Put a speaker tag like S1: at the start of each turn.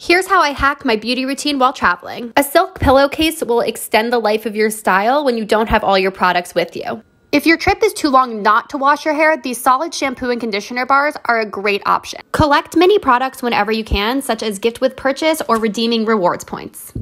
S1: Here's how I hack my beauty routine while traveling. A silk pillowcase will extend the life of your style when you don't have all your products with you. If your trip is too long not to wash your hair, these solid shampoo and conditioner bars are a great option. Collect mini products whenever you can, such as gift with purchase or redeeming rewards points.